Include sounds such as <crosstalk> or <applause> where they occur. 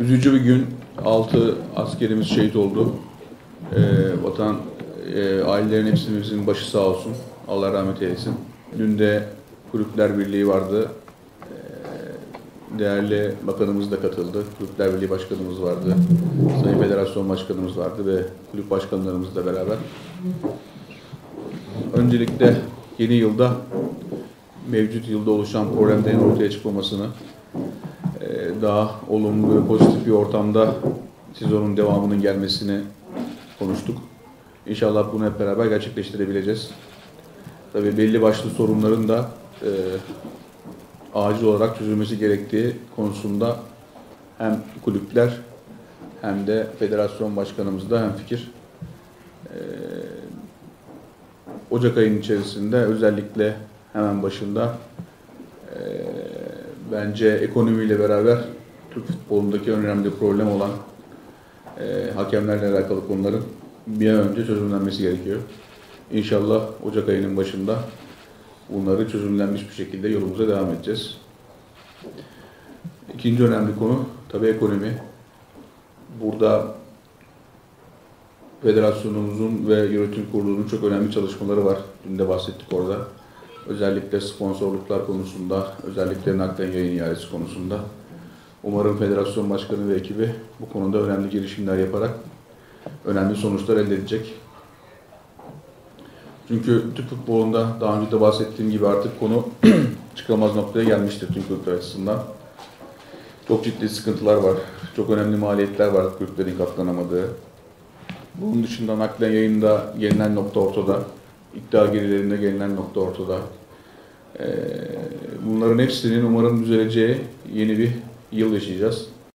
Üzücü bir gün. 6 askerimiz şehit oldu. Ee, vatan e, ailelerin hepsimizin başı sağ olsun. Allah rahmet eylesin. Dün de Kulüpler Birliği vardı. Ee, değerli bakanımız da katıldı. Kulüpler Birliği Başkanımız vardı. Sayın Federasyon Başkanımız vardı ve kulüp başkanlarımızla beraber. Öncelikle yeni yılda mevcut yılda oluşan problemlerin ortaya çıkmamasını, e, daha olumlu ve pozitif bir ortamda sezonun devamının gelmesini konuştuk. İnşallah bunu hep beraber gerçekleştirebileceğiz. Tabii belli başlı sorunların da e, acil olarak çözülmesi gerektiği konusunda hem kulüpler hem de federasyon başkanımız da hem fikir. E, Ocak ayının içerisinde özellikle hemen başında bence ekonomiyle beraber Türk futbolundaki önemli problem olan e, hakemlerle alakalı konuların bir an önce çözümlenmesi gerekiyor. İnşallah Ocak ayının başında bunları çözümlenmiş bir şekilde yolumuza devam edeceğiz. İkinci önemli konu tabii ekonomi. Burada federasyonumuzun ve yönetim kurulunun çok önemli çalışmaları var. Dün de bahsettik orada. Özellikle sponsorluklar konusunda, özellikle naklen yayın ihalesi konusunda. Umarım federasyon başkanı ve ekibi bu konuda önemli girişimler yaparak önemli sonuçlar elde edecek. Çünkü Türk futbolunda daha önce de bahsettiğim gibi artık konu <clears throat> çıkamaz noktaya gelmiştir tüm kulüpler açısından. Çok ciddi sıkıntılar var. Çok önemli maliyetler var kulüplerin katlanamadığı. Bunun dışında naklen yayında gelinen nokta ortada. İddia gerilerinde gelinen nokta ortada. Ee, bunların hepsinin umarım düzeleceği yeni bir yıl yaşayacağız.